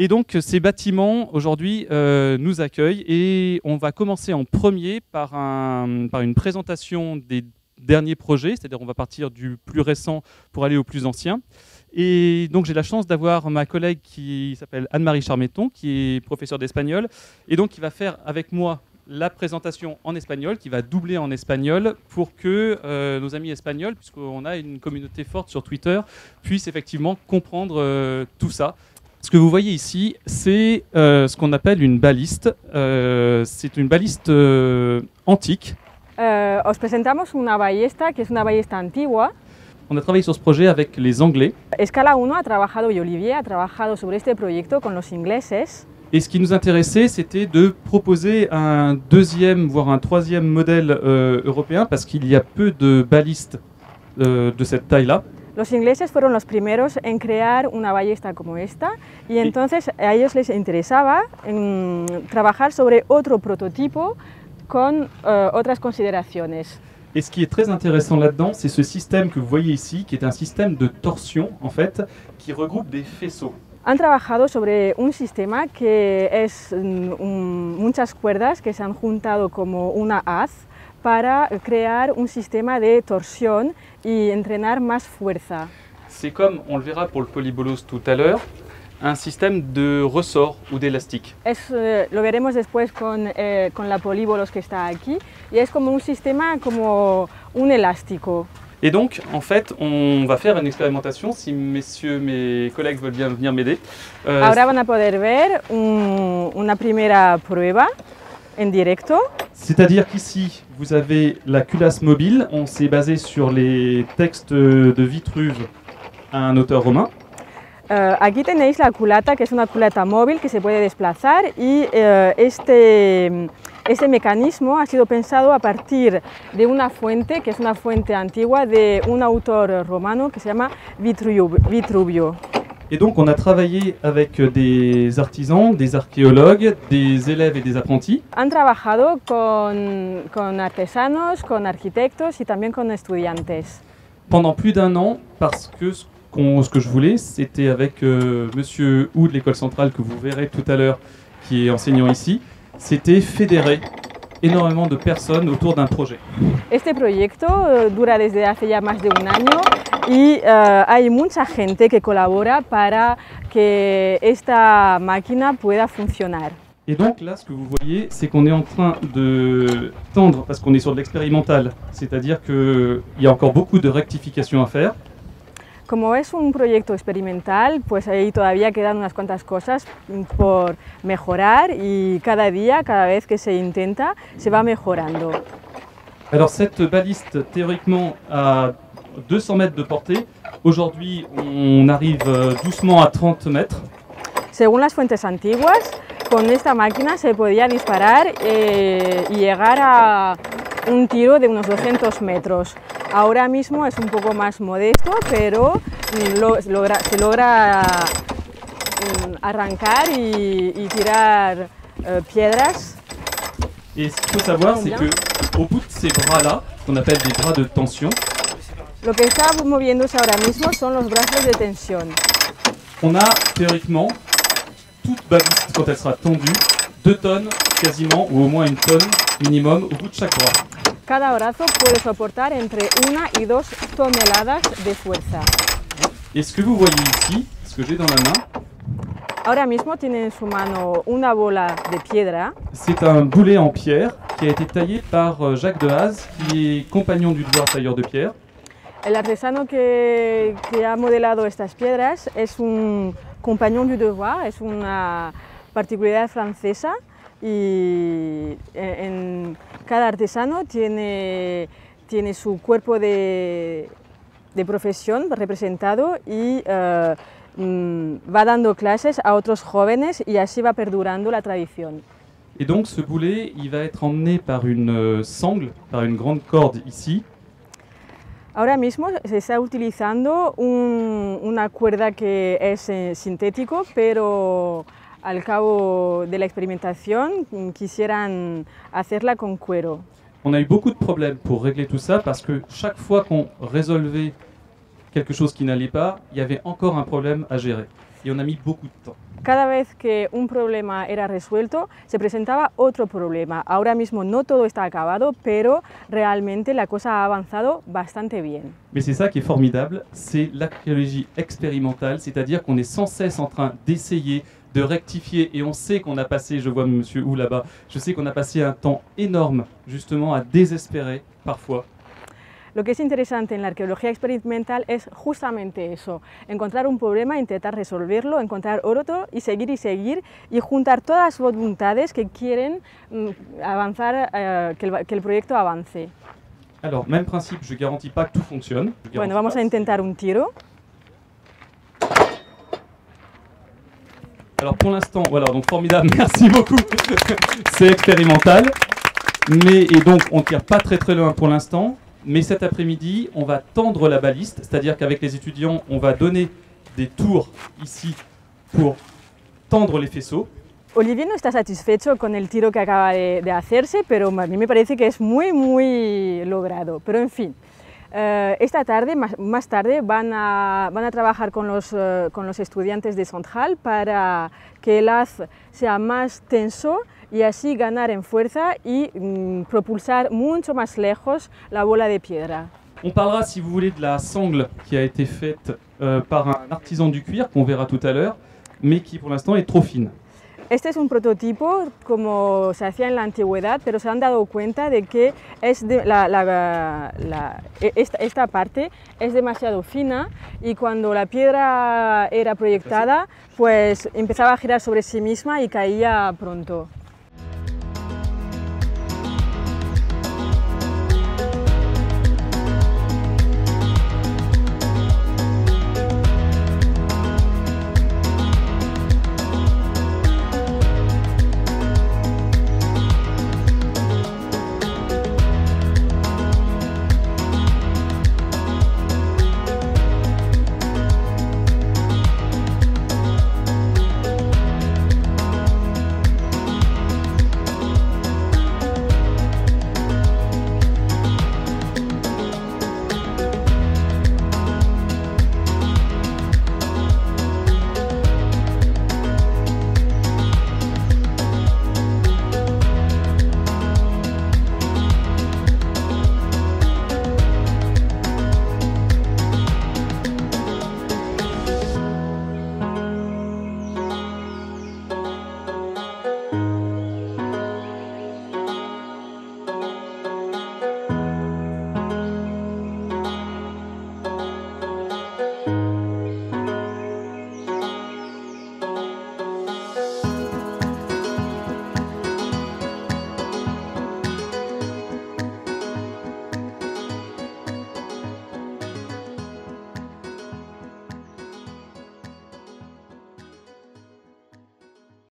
Et donc ces bâtiments aujourd'hui euh, nous accueillent et on va commencer en premier par, un, par une présentation des derniers projets, c'est-à-dire on va partir du plus récent pour aller au plus ancien. Et donc j'ai la chance d'avoir ma collègue qui s'appelle Anne-Marie Charmetton, qui est professeure d'espagnol, et donc qui va faire avec moi la présentation en espagnol, qui va doubler en espagnol pour que euh, nos amis espagnols, puisqu'on a une communauté forte sur Twitter, puissent effectivement comprendre euh, tout ça. Ce que vous voyez ici, c'est euh, ce qu'on appelle une baliste. Euh, c'est une baliste euh, antique. Os presentamos una ballesta que es una ballesta antigua. On a travaillé sur ce projet avec les Anglais. Escala 1 ha trabajado y Olivier ha trabajado sobre este proyecto con los ingleses. Et ce qui nous intéressait, c'était de proposer un deuxième, voire un troisième modèle européen, parce qu'il y a peu de balistes de cette taille-là. Los ingleses fueron los primeros en crear una ballesta como esta y entonces a ellos les interesaba en trabajar sobre otro prototipo con eh, otras consideraciones. Et ce qui est très intéressant là-dedans, c'est ce système que vous voyez ici, qui est un système de torsion, en fait, qui regroupe des faisceaux. Han trabajado sobre un sistema que es mm, un- muchas cuerdas que se han juntado como una haz para crear un sistema de torsión y entrenar más fuerza. C'est comme, on le verra pour le polybolos tout à l'heure, un système de ressort ou d'élastique. Es, eh, lo veremos después con, eh, con la políbolos que está aquí y es como un sistema como un elástico. Et donc, en fait, on va faire une expérimentation, si messieurs, mes collègues veulent bien venir m'aider. Euh, Ahora van a poder ver un- una primera prueba en directo. C'est-à-dire qu'ici, vous avez la culasse mobile. On s'est basé sur les textes de Vitruve, un auteur romain. Eh, aquí tenéis la culata, que es una culata móvil que se puede desplazar y eh, este, este mecanismo ha sido pensado a partir de una fuente, que es una fuente antigua de un autor romano que se llama Vitru- Vitruvio. Et donc, on a travaillé avec des artisans, des archéologues, des élèves et des apprentis. Han trabajado con, con artesanos, con arquitectos y también con estudiantes. pendant plus d'un an parce que ce que je voulais, c'était avec euh, Monsieur Hou de l'école centrale que vous verrez tout à l'heure, qui est enseignant ici, c'était fédérer énormément de personnes autour d'un projet. Este proyecto eh, dura desde hace ya más de un año y eh, hay mucha gente que colabora para que esta máquina pueda funcionar. Et donc là, ce que vous voyez, c'est qu'on est en train de tendre, parce qu'on est sur de l'expérimental, c'est-à-dire qu'il y a encore beaucoup de rectifications à faire. Como es un proyecto experimental, pues ahí todavía quedan unas cuantas cosas por mejorar y cada día, cada vez que se intenta, se va mejorando. Alors cette baliste, théoriquement, a 200 mètres de portée. Aujourd'hui, on arrive euh, doucement à 30 mètres. Según las fuentes antiguas, con esta máquina se podía disparar eh, y llegar a un tiro de unos 200 metros. Ahora mismo es un poco más modesto, pero lo- logra- se logra mm, arrancar y, y tirar eh, piedras. Et ce qu'il faut savoir, c'est que au bout de ces bras-là, qu'on appelle des bras de tension, Lo que está moviéndose ahora mismo son los brazos de tensión. on a théoriquement toute baliste, quand elle sera tendue, 2 tonnes quasiment, ou au moins une tonne minimum au bout de chaque bras. Cada brazo puede soportar entre una y dos toneladas de fuerza. Et ce que vous voyez ici, ce que j'ai dans la main, Ahora mismo tiene en su mano una bola de piedra. c'est un boulet en pierre qui a été taillé par euh, Jacques Dehaze, qui est compagnon du devoir tailleur de pierre. El artesano que, que ha modelado estas piedras es un compañón du devoir, es una particularidad francesa y en, en- cada artesano tiene, tiene su cuerpo de, de profesión representado y eh, mm, va dando clases a otros jóvenes y así va perdurando la tradición. Et donc ce boulet, il va être emmené par une euh, sangle, par une grande corde ici, Ahora mismo se está utilizando un- una cuerda que es eh, sintético, pero al cabo de la experimentación quisieran hacerla con cuero. On a eu beaucoup de problèmes pour régler tout ça parce que chaque fois qu'on résolvait quelque chose qui n'allait pas, il y avait encore un problème à gérer. Et on a mis beaucoup de temps. Cada vez que un problema era resuelto, se presentaba otro problema. Ahora mismo no todo está acabado, pero realmente la cosa ha avanzado bastante bien. Mais c'est ça qui est formidable, c'est l'archéologie expérimentale, c'est-à-dire qu'on est sans cesse en train d'essayer, de rectifier, et on sait qu'on a passé, je vois monsieur Ou là-bas, je sais qu'on a passé un temps énorme justement à désespérer parfois Lo que es interesante en la arqueología experimental es justamente eso, encontrar un problema, intentar resolverlo, encontrar otro y seguir y seguir y juntar todas las voluntades que quieren mm, avanzar, eh, que, el, que el proyecto avance. Alors, même principe, je garantis pas que tout fonctionne. Bueno, vamos a intentar un tiro. Alors pour l'instant, voilà, donc formidable, merci beaucoup. c'est expérimental. Mais, et donc on tire pas très très loin pour l'instant. Mais cet après-midi, on va tendre la baliste, c'est-à-dire qu'avec les étudiants, on va donner des tours ici pour tendre les faisceaux. Olivier no está satisfecho con el tiro que acaba de, de hacerse, pero a mí me parece que es muy, muy logrado. Pero en fin, eh, esta tarde, más, más tarde, van a, van a trabajar con los, eh, con los estudiantes de Central para que el haz sea más tenso y así ganar en fuerza y mm, propulsar mucho más lejos la bola de piedra. On parlera, si vous voulez, de la sangle qui a été faite euh, par un artisan du cuir, qu'on verra tout à l'heure, mais qui pour l'instant est trop fine. Este es un prototipo como se hacía en la antigüedad, pero se han dado cuenta de que e- esta, esta parte es demasiado fina y cuando la piedra era proyectada, pues empezaba a girar sobre sí misma y caía pronto.